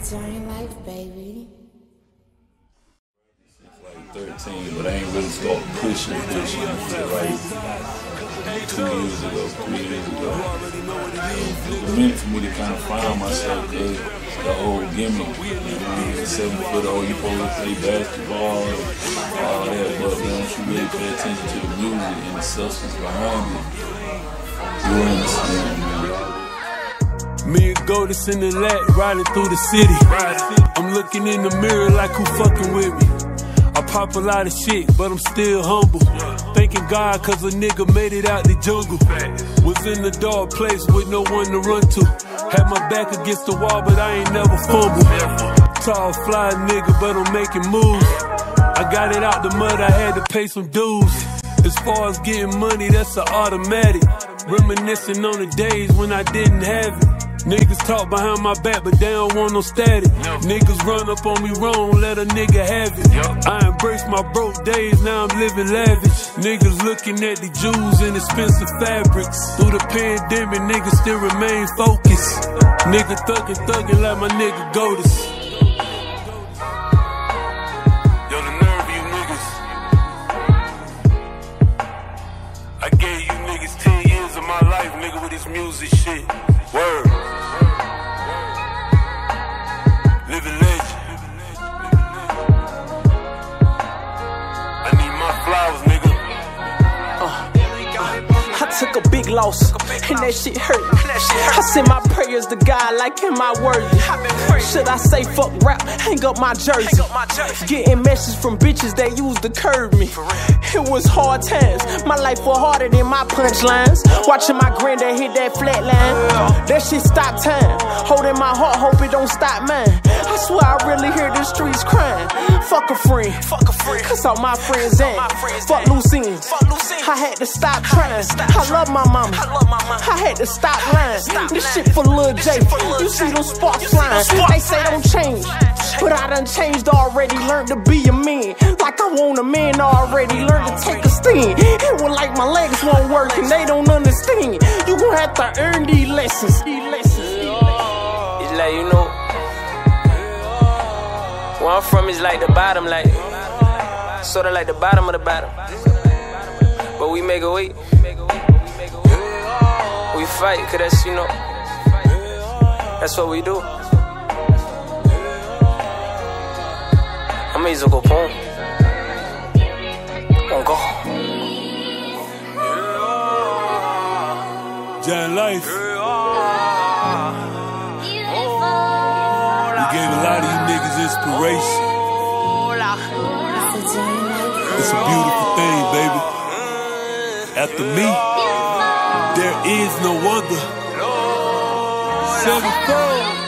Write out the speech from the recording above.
It's life, baby. like 13, but I ain't really start pushing, pushing until like two years ago, three years ago. It meant for me to kind of find myself because the whole gimmick, you know, seven foot old, you supposed play basketball all that, but once you really pay attention to the music and the substance behind it, you understand, man. Me and Goldis in the lat, riding through the city. I'm looking in the mirror like who fucking with me. I pop a lot of shit, but I'm still humble. Thanking God cause a nigga made it out the jungle. Was in the dark place with no one to run to. Had my back against the wall, but I ain't never fumbled. Tall, fly nigga, but I'm making moves. I got it out the mud, I had to pay some dues. As far as getting money, that's an automatic. Reminiscing on the days when I didn't have it. Niggas talk behind my back, but they don't want no static. Niggas run up on me wrong, let a nigga have it. I embrace my broke days, now I'm living lavish. Niggas looking at the jewels and expensive fabrics. Through the pandemic, niggas still remain focused. Nigga thuggin', thuggin' like my nigga Goldis. Yo, the nerve I took a big loss, and that shit hurt. I send my prayers to God, like, am I worthy? Should I say fuck rap, hang up my jersey? Getting messages from bitches that used to curb me. It was hard times, my life was harder than my punchlines. Watching my granddad hit that flat line, that shit stop time. Holding my heart, hope it don't stop mine. I swear I really hear the streets crying. Fuck a friend, fuck a friend, cause all my friends ain't. Fuck ends. I had to stop trying. I love my mama. I had to stop lying. This shit for Lil J. You see them sparks flying. They say don't change. But I done changed already. Learned to be a man. Like I want a man already. Learned to take a stand. It was like my legs won't work and they don't understand. You gon' have to earn these lessons. These lessons. It's like, you know, where I'm from is like the bottom, like, sorta like the bottom of the bottom. But we make a way. We fight, cause that's, you know, that's what we do. I'm go home. On go. John Life. We gave a lot of you niggas inspiration. It's a beautiful thing, baby. After me, is no other. Seven four.